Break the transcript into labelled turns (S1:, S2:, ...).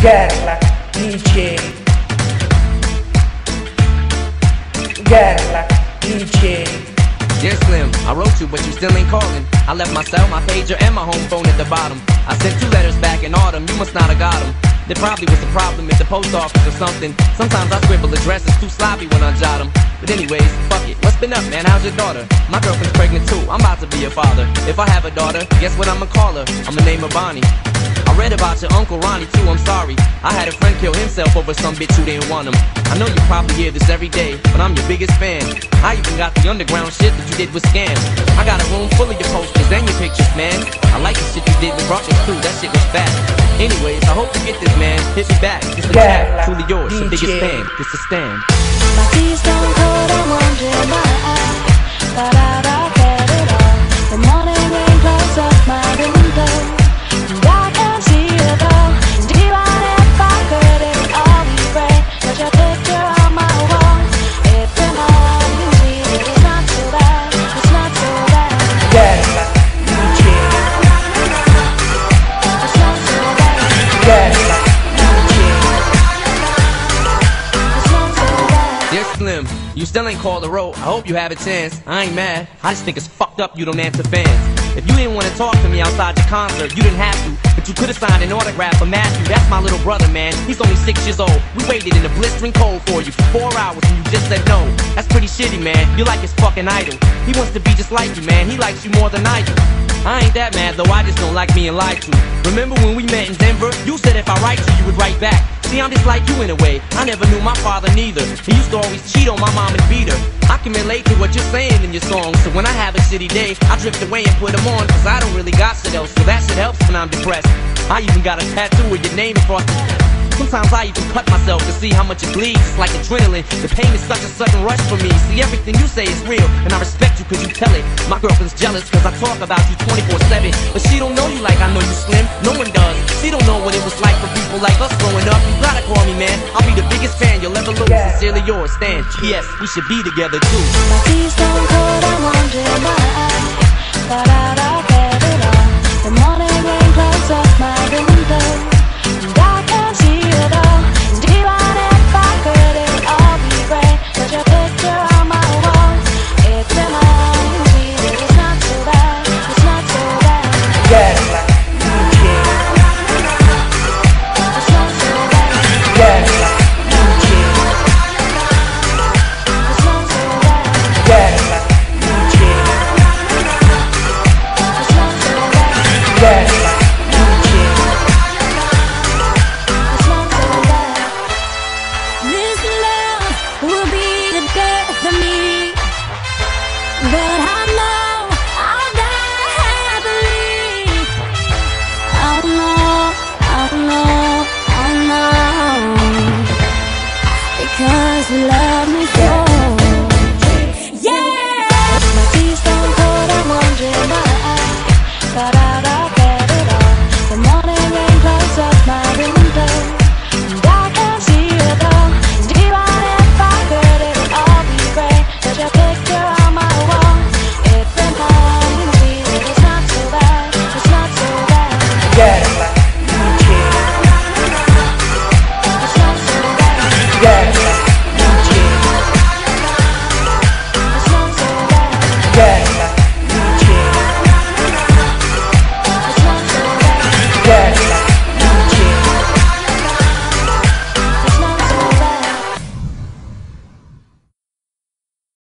S1: Gerlach DJ Gerlach DJ
S2: Dear Slim, I wrote you, but you still ain't calling. I left my cell, my pager, and my home phone at the bottom. I sent two letters back in autumn, you must not have got them. There probably was a problem at the post office or something. Sometimes I scribble addresses too sloppy when I jot them. But anyways, fuck it. What's been up, man? How's your daughter? My girlfriend's pregnant too. I'm about to be a father. If I have a daughter, guess what I'ma call her? I'ma name her Bonnie. I read about your Uncle Ronnie too, I'm sorry. I had a friend kill himself over some bitch who didn't want him. I know you probably hear this every day, but I'm your biggest fan. I even got the underground shit that you did with Skam. I got a room full of your posters and your pictures, man. I like the shit you did with Rawkus too, that shit was fat. Anyways, I hope you get this, man. Hit me back. It's the
S1: Yeah,
S2: chat. Truly yours, the biggest fan. It's a stand.
S3: My tea's stone cold, I'm wondering
S2: you still ain't called the wrote. I hope you have a chance. I ain't mad. I just think it's fucked up you don't answer fans. If you didn't want to talk to me outside your concert, you didn't have to. But you could have signed an autograph for Matthew. That's my little brother, man. He's only six years old. We waited in the blistering cold for you for four hours and you just said no. That's pretty shitty, man. You're like his fucking idol. He wants to be just like you, man. He likes you more than I do. I ain't that mad though, I just don't like being lied to. Remember when we met in Denver? You said if I write to you, you would write back. See, I'm just like you in a way. I never knew my father neither. He used to always cheat on my mom and beat her. I can relate to what you're saying in your songs. So when I have a shitty day, I drift away and put them on. Cause I don't really got shit else. So that shit helps when I'm depressed. I even got a tattoo with your name across the. Sometimes I even cut myself to see how much it bleeds. It's like adrenaline. The pain is such a sudden rush for me. See, everything you say is real, and I respect you cause you tell it. My girlfriend's jealous cause I talk about you 24-7. But she don't know you like I know you slim. No one does. She don't know what it was like for people like us growing up. You gotta call me, man. I'll be the biggest fan you'll ever lose.
S1: Yeah.
S2: Sincerely yours, Stan. Yes, We should be together too.
S3: My tea's stone cold, I'm wondering why Thought I'd all will be the death of me. But